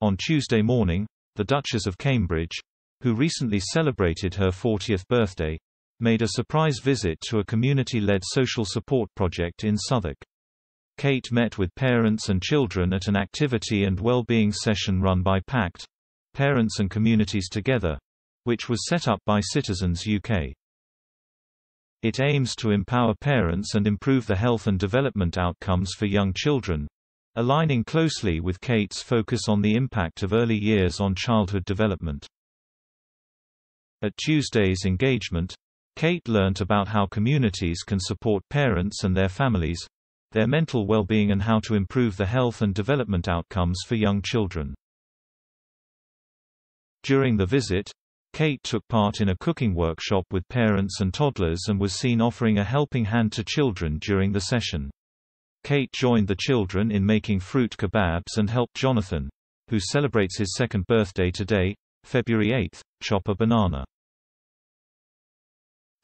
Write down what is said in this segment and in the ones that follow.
On Tuesday morning, the Duchess of Cambridge, who recently celebrated her 40th birthday, made a surprise visit to a community-led social support project in Southwark. Kate met with parents and children at an activity and well-being session run by PACT, Parents and Communities Together, which was set up by Citizens UK. It aims to empower parents and improve the health and development outcomes for young children, aligning closely with Kate's focus on the impact of early years on childhood development. At Tuesday's engagement, Kate learnt about how communities can support parents and their families, their mental well-being and how to improve the health and development outcomes for young children. During the visit, Kate took part in a cooking workshop with parents and toddlers and was seen offering a helping hand to children during the session. Kate joined the children in making fruit kebabs and helped Jonathan, who celebrates his second birthday today, February 8, chop a banana.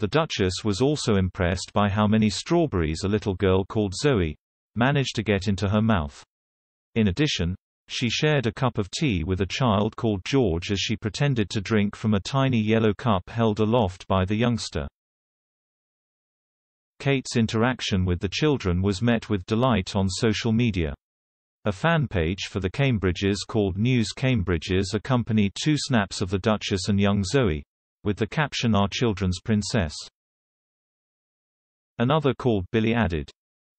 The Duchess was also impressed by how many strawberries a little girl called Zoe managed to get into her mouth. In addition, she shared a cup of tea with a child called George as she pretended to drink from a tiny yellow cup held aloft by the youngster. Kate's interaction with the children was met with delight on social media. A fan page for the Cambridges called News Cambridges accompanied two snaps of the Duchess and young Zoe, with the caption Our Children's Princess. Another called Billy added,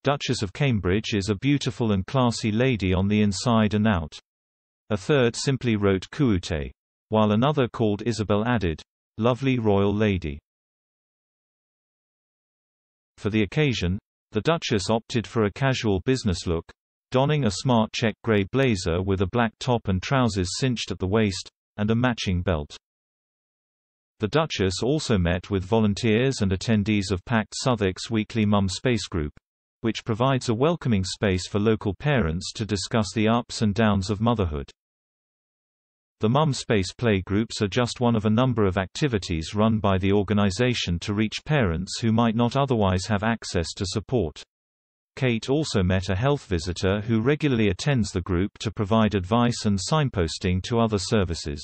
Duchess of Cambridge is a beautiful and classy lady on the inside and out. A third simply wrote Kuute, while another called Isabel added, Lovely royal lady. For the occasion, the Duchess opted for a casual business look, donning a smart check gray blazer with a black top and trousers cinched at the waist, and a matching belt. The Duchess also met with volunteers and attendees of PACT Southwark's weekly Mum Space Group, which provides a welcoming space for local parents to discuss the ups and downs of motherhood. The Mum Space Playgroups are just one of a number of activities run by the organization to reach parents who might not otherwise have access to support. Kate also met a health visitor who regularly attends the group to provide advice and signposting to other services.